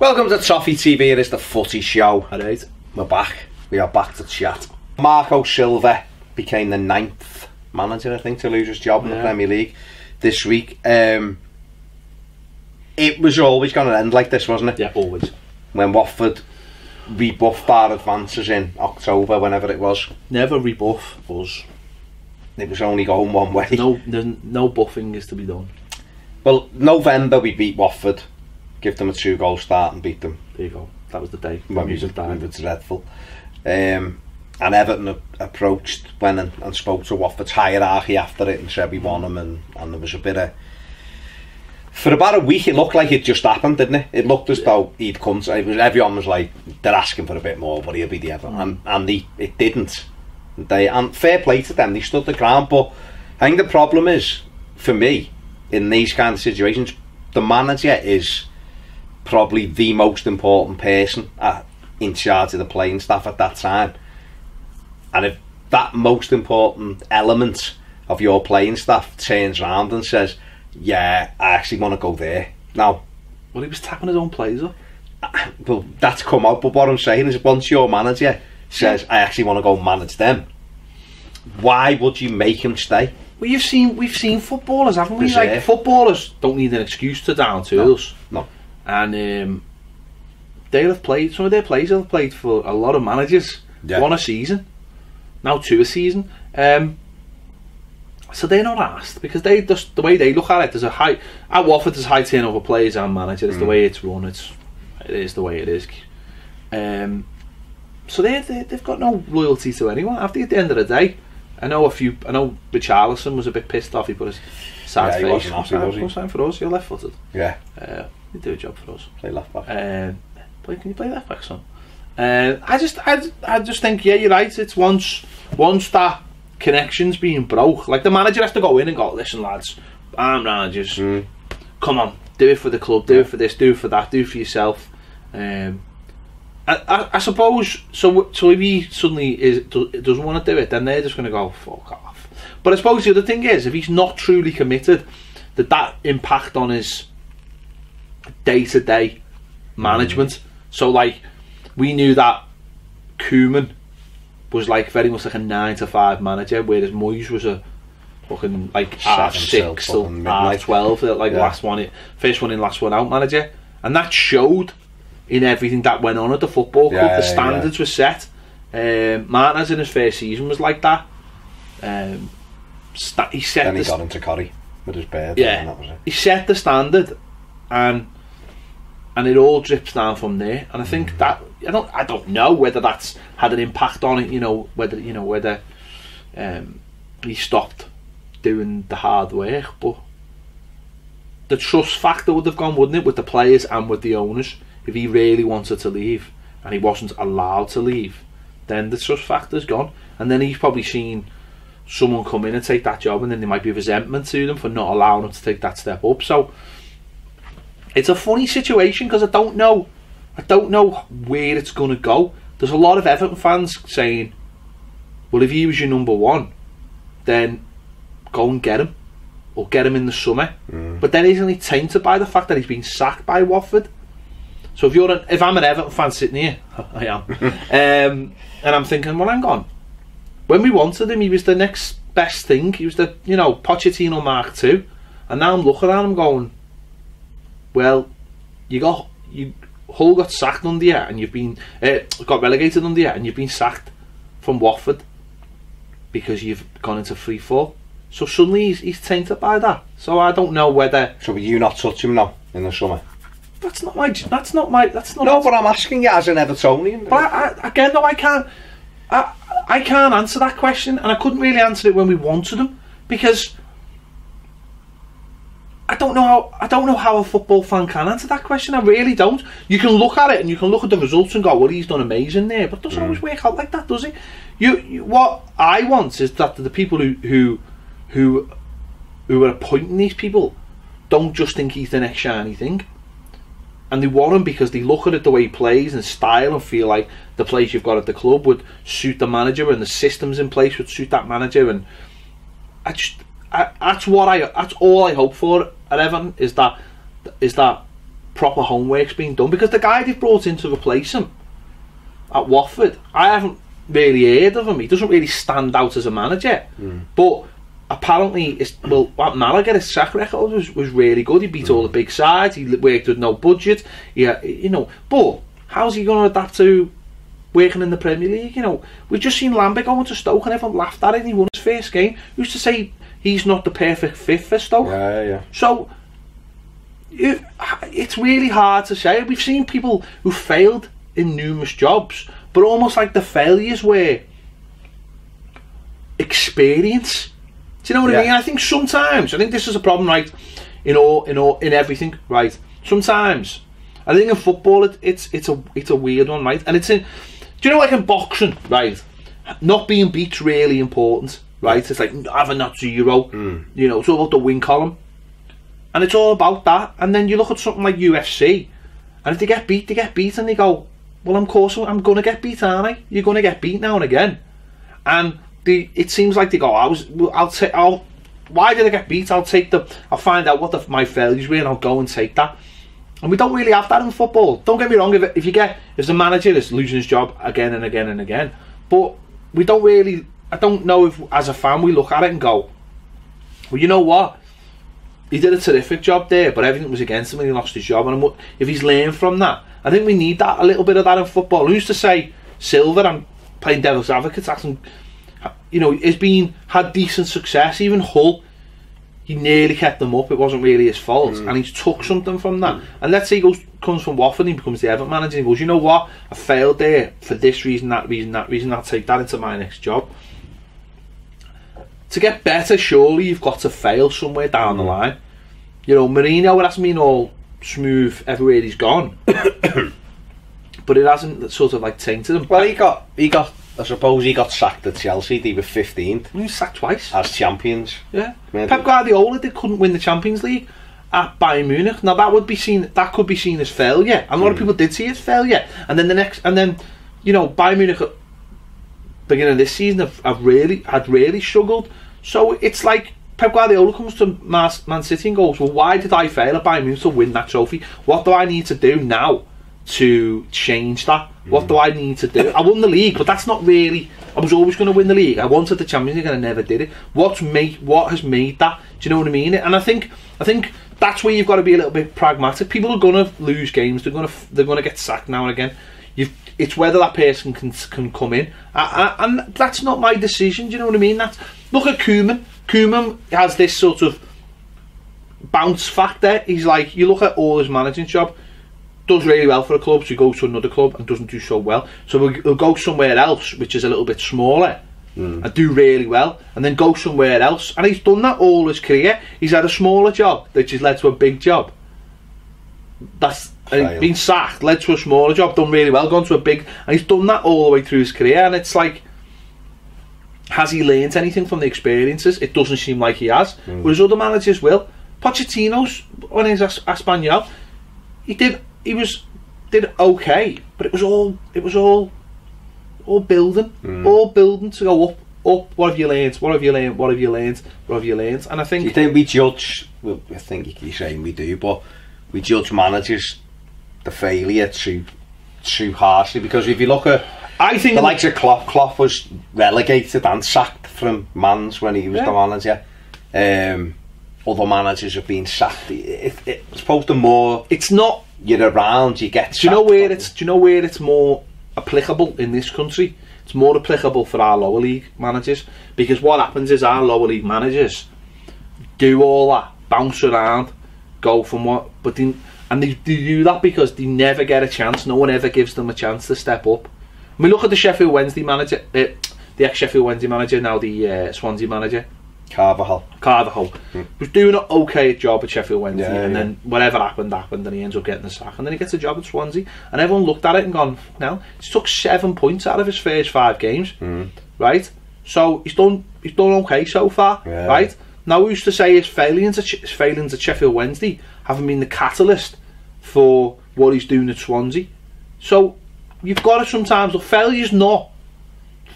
Welcome to Toffee TV. It is the footy show. Alright. We're back. We are back to chat. Marco Silva became the ninth manager, I think, to lose his job in the Premier League this week. Um, it was always going to end like this, wasn't it? Yeah, always. When Watford rebuffed our advances in October, whenever it was. Never rebuff us. It was only going one way. No, no buffing is to be done. Well, November we beat Watford, give them a two goal start and beat them. There you go. That was the day. when we, music we died. were dreadful. Um, and Everton approached went and, and spoke to Watford's hierarchy after it and said we won them and, and there was a bit of for about a week it looked like it just happened didn't it it looked as though he'd come to, it was, everyone was like they're asking for a bit more but he'll be the Everton and, and he, it didn't they and fair play to them they stood the ground but I think the problem is for me in these kind of situations the manager is probably the most important person at, in charge of the playing staff at that time. And if that most important element of your playing staff turns around and says, "Yeah, I actually want to go there," now, Well, he was tapping his own players up. well, that's come out. But what I'm saying is, once your manager says, "I actually want to go manage them," why would you make him stay? Well, you've seen we've seen footballers, haven't we? Like footballers don't need an excuse to down tools. No. And um, they'll have played some of their players have played for a lot of managers. Yeah. One a season, now two a season. Um, so they're not asked because they just the way they look at it. There's a high at Watford. There's high turnover players and managers. It's the Mm. way it's run. It's it is the way it is. Um, so they, they they've got no loyalty to anyone. After at the end of the day, I know a few. I know Richarlison was a bit pissed off. He put his sad Yeah, he wasn't happy, was he? sign- for us. You're left footed. Yeah, Uh, you do a job for us. play left back. Um, play, can you play left back, son? Uh, I just, I, I just think, yeah, you're right. It's once, once that connection's being broke, like the manager has to go in and go, listen, lads, I'm managers. Mm. Come on, do it for the club, do Yeah. it for this, do it for that, do it for yourself. Um, I, I, I suppose so. So if he suddenly is do, doesn't want to do it, then they're just going to go fuck off. But I suppose the other thing is, if he's not truly committed, that that impact on his day to day management. So like, we knew that Koeman was like very much like a nine to five manager, whereas Moyes was a fucking like half six till half twelve, uh, like Yeah. last one, first one in, last one out manager, and that showed in everything that went on at the football club. Yeah, the yeah, standards were set. Um, Martinez in his first season was like that. Um, sta- he set Then he the got into Curry with his beard. Yeah. and that was it. he set the standard and and it all drips down from there. And I think Mm. that I don't I don't know whether that's had an impact on it you know whether you know whether um, he stopped doing the hard work but the trust factor would have gone wouldn't it with the players and with the owners? If he really wanted to leave and he wasn't allowed to leave then the trust factor's gone. And then he's probably seen someone come in and take that job and then there might be resentment to them for not allowing him to take that step up. So it's a funny situation because I don't know. I don't know where it's going to go. There's a lot of Everton fans saying well if he was your number one then go and get him or get him in the summer. Mm. but then isn't he tainted by the fact that he's been sacked by Watford. So if you're an, if I'm an Everton fan sitting here I am um, and I'm thinking well hang on. When we wanted him, he was the next best thing. He was the, you know, Pochettino Mark Two, and now I'm looking at him going, well, you got you Hull got sacked under you, and you've been uh, got relegated under you, and you've been sacked from Watford because you've gone into free fall. So suddenly he's, he's tainted by that. So I don't know whether So will you not touch him now in the summer? that's not my that's not my that's not No, but I'm asking you as an Evertonian. But I, I, again, though, I can't. I, I can't answer that question, and I couldn't really answer it when we wanted them because don't know how I don't know how a football fan can answer that question. I really don't. You can look at it and you can look at the results and go, "Well, he's done amazing there," but it doesn't always mm. work out like that, does it? You, you what I want is that the people who who who who are appointing these people don't just think he's the next shiny thing and they want him because they look at it the way he plays and style and feel like the place you've got at the club would suit the manager and the systems in place would suit that manager and I just I, that's what I that's all I hope for at Everton is that is that proper homework's been done because the guy they've brought in to replace him at Watford, I haven't really heard of him. He doesn't really stand out as a manager, hmm. but apparently, it's, well, at Malaga, his track record was, was really good. He beat all the hmm. big sides. He worked with no budget. Yeah, uh, you know, but how's he going to adapt to working in the Premier League? You know, we've just seen Lambert going to Stoke and everyone laughed at it. and He won his first game. Who's to say he's not the perfect fit for Stoke? Yeah, yeah. So it, it's really hard to say. We've seen people who failed in numerous jobs, but almost like the failures were experience. Do you know what I mean? I think sometimes I think this is a problem, right? In all, in all, in everything, right? Sometimes I think in football it, it's it's a it's a weird one, right? And it's in. Do you know like in boxing, right? Not being beat's really important, right? It's like having that zero. Hmm. You know, it's all about the win column and it's all about that. And then you look at something like UFC, and if they get beat, they get beat, and they go, "Well, I'm course I'm going to get beat, aren't I? You're going to get beat now and again." And the it seems like they go, "I was, I'll take, I'll, why did I get beat? I'll take the, I'll find out what the, my failures were, and I'll go and take that." And we don't really have that in football. Don't get me wrong. If, if you get, if the manager is losing his job again and again and again, but we don't really. I don't know if, as a fan, we look at it and go, "Well, you know what." he did a terrific job there, but everything was against him and he lost his job. And I'm- if he's learned from that, I think we need that a little bit of that in football. Who's to say Silva and playing devil's advocate hasn't, you know, has been had decent success. Even Hull, he nearly kept them up. It wasn't really his fault, mm. and he's took something from that. And let's say he goes comes from Watford and he becomes the Everton manager. And he goes, you know what, I failed there for this reason, that reason, that reason. I'll take that into my next job to get better, surely you've got to fail somewhere down the line. You know, Mourinho, hasn't been all smooth everywhere he's gone. but it hasn't sort of like tainted him. Well, he got, he got, I suppose he got sacked at Chelsea. They were 15th he was sacked twice. as champions. Yeah. Maybe. Pep Guardiola they couldn't win the Champions League at Bayern Munich. Now that would be seen that could be seen as failure. And a lot of hmm. people did see it as failure. And then the next and then, you know, Bayern Munich at beginning of this season have, have really had really struggled. So it's like Pep Guardiola comes to Man City and goes, Well why did I fail at Bayern Munich to win that trophy? What do I need to do now to change that? What do I need to do? I won the league, but that's not really. I was always going to win the league. I wanted the Champions League, and I never did it. What's made? What has made that? Do you know what I mean? And I think, I think that's where you've got to be a little bit pragmatic. People are going to lose games. They're going to, they're going to get sacked now and again. You've, it's whether that person can can come in, I, I, and that's not my decision. Do you know what I mean? That's look at Koeman. Koeman has this sort of bounce factor. He's like, you look at all his managing job, does really well for a club, so he goes to another club and doesn't do so well. So he'll, he'll go somewhere else, which is a little bit smaller, hmm. and do really well, and then go somewhere else. And he's done that all his career. He's had a smaller job, which has led to a big job. That's and he's been sacked, led to a smaller job, done really well, gone to a big, and he's done that all the way through his career. And it's like, has he learnt anything from the experiences? It doesn't seem like he has. Hmm. Whereas other managers will. Pochettino's when he's at Espanyol, he did he was did okay, but it was all it was all all building, hmm. all building to go up, up. What have you learned? What have you learned? What have you learned? What have you learned? And I Do you think think we judge, well, I think you're saying we do, but we judge managers, the failure too, too harshly? Because if you look at I think the likes of Klopp, Klopp was relegated and sacked from Mainz when he was Yeah. the manager. Um, other managers have been sacked. It, it, I suppose the more it's not you're around, you get. Do you know where it's? Do you know where it's more applicable in this country? It's more applicable for our lower league managers because what happens is our lower league managers do all that, bounce around, go from what, but they, and they, they do that because they never get a chance. No one ever gives them a chance to step up. I mean, look at the Sheffield Wednesday manager, uh, the ex Sheffield Wednesday manager, now the uh, Swansea manager. Carvalhal. Carvalhal was doing an okay job at Sheffield Wednesday. Yeah, and yeah. then whatever happened happened, and he ends up getting the sack, and then he gets a job at Swansea, and everyone looked at it and gone, "Now he's took seven points out of his first five games, Hmm. right? So he's done he's done okay so far, Yeah. right? Now who's to say his failings at his failings at Sheffield Wednesday haven't been the catalyst for what he's doing at Swansea? So you've got to sometimes look, failure's not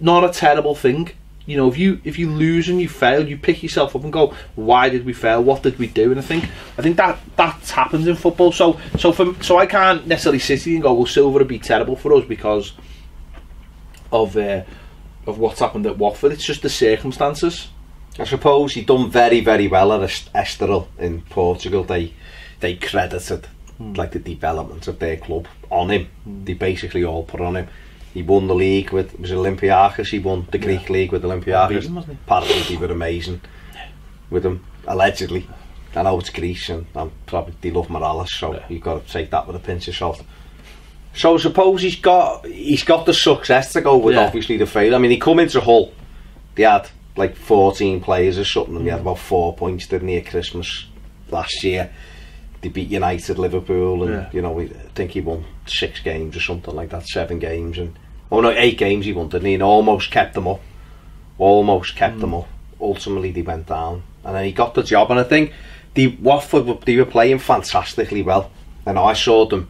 not a terrible thing. you know, if you if you lose and you fail, you pick yourself up and go, why did we fail? What did we do? And I think I think that that's happened in football. So so for so I can't necessarily sit here and go, well, Silva would be terrible for us because of uh, of what's happened at Watford. It's just the circumstances. I suppose he done very, very well at Est- Estoril in Portugal. They they credited hmm. like the development of their club on him. Hmm. They basically all put on him. He won the league with it was Olympiacos. He won the Greek league with Olympiacos. Wasn't? Apparently they were amazing with him allegedly. I know it's Greece and, and probably they love Morales, so Yeah. you've got to take that with a pinch of salt. So suppose he's got he's got the success to go with Yeah. obviously the failure. I mean he come into Hull, they had like 14 players or something and they had hmm. about four points didn't he at Christmas last year. They beat United, Liverpool and Yeah. you know I think he won six games or something like that, seven games and oh no eight games he won didn't he and almost kept them up. Almost kept them hmm. up. Ultimately they went down and then he got the job and I think the Watford they were playing fantastically well and I saw them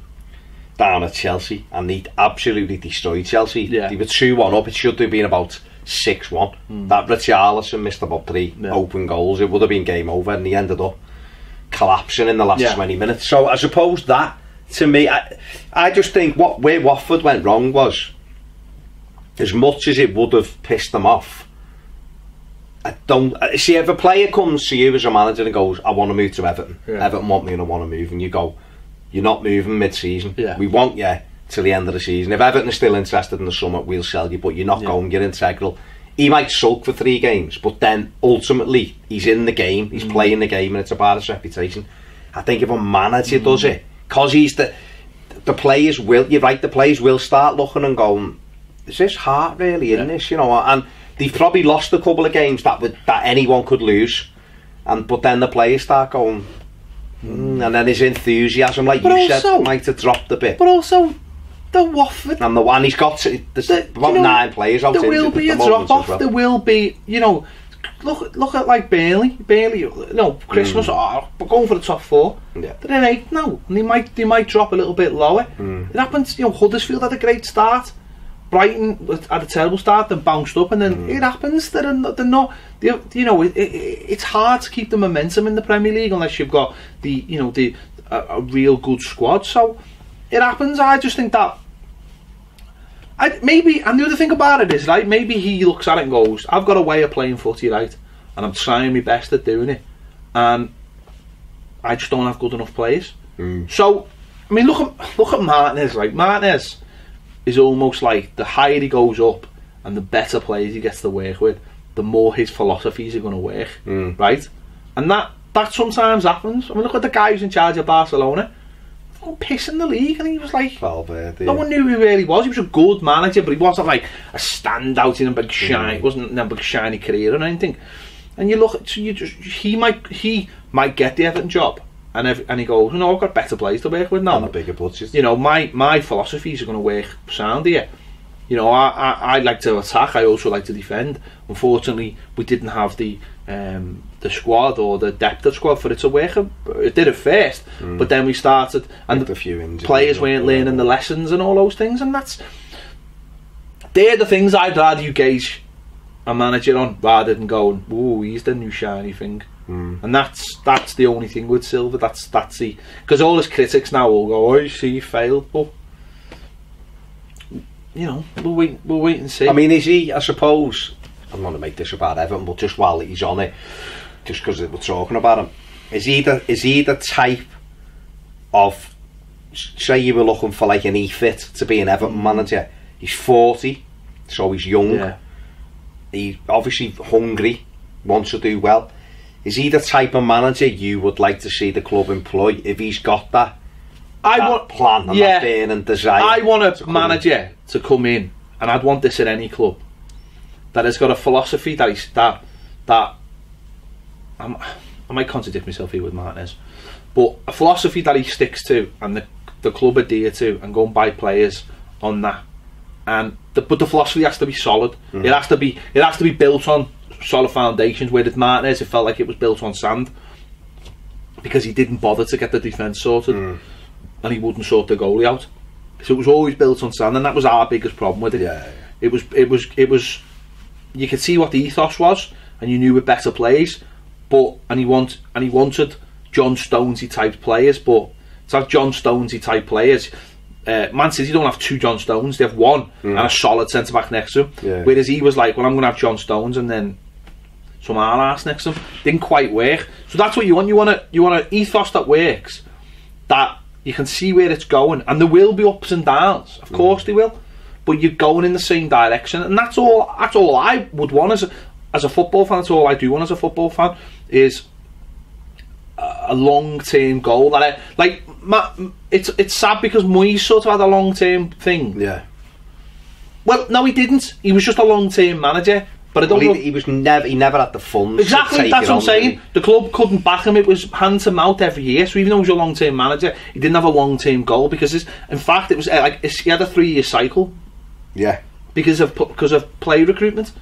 down at Chelsea and they absolutely destroyed Chelsea. Yeah. They were 2 1 up, it should have been about 6 1. Hmm. That Richarlison missed about three Yeah. open goals, it would have been game over, and he ended up collapsing in the last Yeah. 20 minutes. So I suppose that, to me, I, I just think what where Watford went wrong was as much as it would have pissed them off. I don't uh, see if a player comes to you as a manager and goes, "I want to move to Everton." Yeah. Everton want me and I want to move, and you go, "You're not moving mid-season. Yeah. We want you till the end of the season. If Everton are still interested in the summer, we'll sell you, but you're not Yeah. going. You're integral." He might sulk for three games, but then ultimately he's in the game. Mm. He's playing the game, and it's about his reputation. I think if a manager does Mm. it, because he's the the players will. You're right. The players will start looking and going, is this heart really in Yeah. this? You know, and they've probably lost a couple of games that would that anyone could lose, and but then the players start going, mm, and then his enthusiasm, like But you also- said, might have dropped a bit. But also, the Watford And the one he's got, there's The- about you know, nine players out there will be a drop off. well. There will be, you know, look look at like Bailey. Bailey, No Christmas. Oh, we're going for the top four. Mm. Yeah. They're in eighth now, and they might they might drop a little bit lower. Mm. It happens. You know, Huddersfield had a great start. Brighton had a terrible start, then bounced up, and then Mm. it happens. They're not. They're not. They, you know, it, it, it's hard to keep the momentum in the Premier League unless you've got the you know the a, a real good squad. So it happens. I just think that I, maybe, and the other thing about it is, right, maybe he looks at it and goes, I've got a way of playing footy, right, and I'm trying my best at doing it, and I just don't have good enough players. Mm. So, I mean, look at look at Martinez, right? Martinez is almost like the higher he goes up and the better players he gets to work with, the more his philosophies are going to work, Mm. right? And that that sometimes happens. I mean, look at the guy who's in charge of Barcelona. fucking piss in the league. And he was like, well, there, no one knew who he really was. He was a good manager, but he wasn't like a standout in a big mm. shiny, mm. wasn't a big shiny career or anything. And you look, at, so you just, he might, he might get the Everton job. And, every, and he goes, you know, I've got better players to work with now. And a bigger budget. You know, my, my philosophies are going to work sound here. You know, I, I I like to attack. I also like to defend. Unfortunately, we didn't have the um, the squad or the depth of squad for it to work. It did at first, but then we started, and With the few injuries, players weren't learning the lessons and all those things, and that's they're the things I'd rather you gauge a manager on rather than going, "Ooh, he's the new shiny thing." Mm. And that's that's the only thing with Silva. That's that's the because all his critics now will go, "Oh, you see, he failed," you know, we'll wait, we'll wait and see. I mean, is he? I suppose I'm not going to make this about Everton, but just while he's on it, just because we're talking about him, is he the is he the type of say you were looking for like an E fit to be an Everton manager? He's forty, so he's young. yeah, He's obviously hungry, wants to do well. Is he the type of manager you would like to see the club employ if he's got that, I that want plan and yeah. that burning desire? I want a manager to come in, and I'd want this at any club that has got a philosophy that is that that I'm, I might contradict myself here with Martinez, but a philosophy that he sticks to and the the club adhere to, and go and buy players on that. And the, but the philosophy has to be solid. Mm. It has to be it has to be built on solid foundations. Where with Martinez, it felt like it was built on sand because he didn't bother to get the defence sorted, mm. and he wouldn't sort the goalie out. So it was always built on sand, and that was our biggest problem with it. Yeah, yeah. It was it was it was you could see what the ethos was, and you knew with better players. But and he want and he wanted John Stonesy type players, but to have John Stonesy type players. Uh, Man City don't have two John Stones; they have one and a solid centre back next to him. Yeah. Whereas he was like, "Well, I'm going to have John Stones and then some ass next to him." Didn't quite work. So that's what you want. You want a you want an ethos that works, that you can see where it's going, and there will be ups and downs. Of mm. course, they will, but you're going in the same direction, and that's all. That's all I would want as a, as a football fan. That's all I do want as a football fan is a long term goal that I like. Ma, it's it's sad because Moyes sort of had a long term thing. Yeah. Well, no, he didn't. He was just a long term manager. But I don't Well, know. he, he was never. He never had the funds. Exactly, that's what I'm saying. The club couldn't back him. It was hand to mouth every year. So even though he was a long term manager, he didn't have a long term goal because, in fact, it was uh, like it's- he had a three year cycle? Yeah. because of because of play recruitment.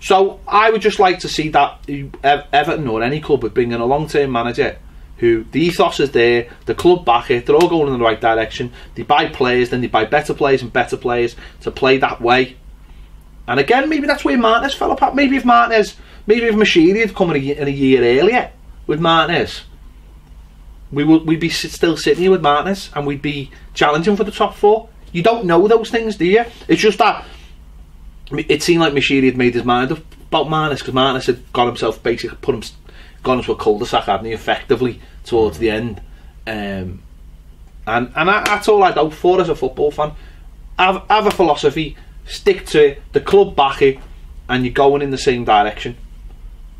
So I would just like to see that Ev- Everton or any club would bring in a long term manager who the ethos is there, the club back it, they're all going in the right direction. They buy players, then they buy better players and better players to play that way. And again, maybe that's where Martinez fell apart. Maybe if Martinez, maybe if Moshiri had come in a, in a year earlier with Martinez, we would we'd be still sitting here with Martinez and we'd be challenging for the top four. You don't know those things, do you? It's just that it seemed like Moshiri had made his mind up about Martinez because Martinez had got himself basically put him gone into a cul-de-sac, hadn't he? Effectively towards the end, um, and and that, that's all I'd hope for as a football fan. Have have a philosophy, stick to it. The club back it, and you're going in the same direction.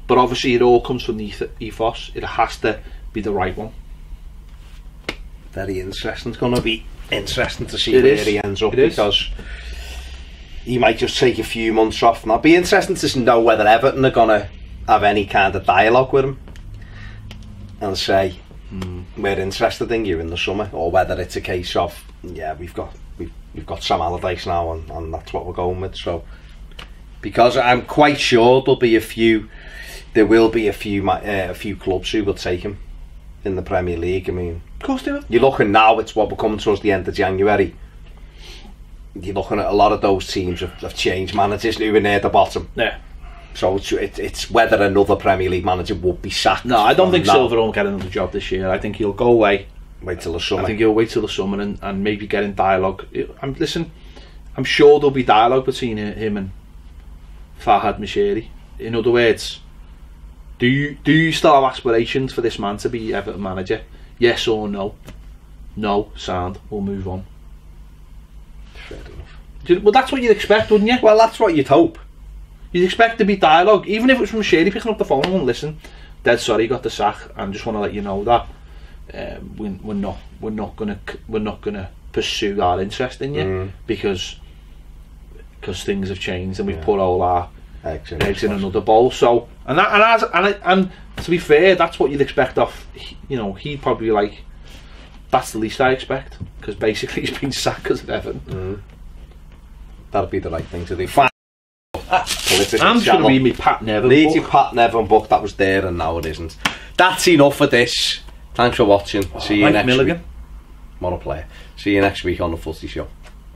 But obviously, it all comes from the eth- ethos. It has to be the right one. Very interesting. It's going to be interesting to see It where is. he ends up It is. because he might just take a few months off. And it'll be interesting to know whether Everton are going to have any kind of dialogue with him and say Hmm. we're interested in you in the summer, or whether it's a case of yeah we've got we've, we've got Sam Allardyce now and, and that's what we're going with. So because I'm quite sure there'll be a few, there will be a few uh, a few clubs who will take him in the Premier League. I mean. Of course, they will. You're looking now, it's what we're coming towards the end of January. You're looking at a lot of those teams have, have changed managers who were near the bottom. Yeah. So it's, it, it's whether another Premier League manager would be sacked. No, I don't think. Silva will get another job this year. I think he'll go away. Wait till the summer. I think he'll wait till the summer and, and maybe get in dialogue. I'm listen. I'm sure there'll be dialogue between him and Farhad Moshiri. In other words, do you do you still have aspirations for this man to be Everton manager? Yes or no? No, sound. We'll move on. Fair enough. Well, that's what you'd expect, wouldn't you? Well, that's what you'd hope. You'd expect to be dialogue, even if it's from Shady picking up the phone and listen, dead sorry, got the sack, and just want to let you know that um, we, we're not we're not gonna we're not gonna pursue our interest in you Mm. because because things have changed and we've Yeah. put all our Eggs in, eggs in another bowl. So and that, and as and, and to be fair, that's what you'd expect off. You know, he'd probably like that's the least I expect because basically he's been sacked because of Everton. That'd be the right thing to do. Fine. Political I'm channel. gonna read me Pat Neville. Need book. your Pat Nevin book that was there and now it isn't. That's enough of this. Thanks for watching. See you Mike next Milligan. week. What a player. See you next week on the Footy Show.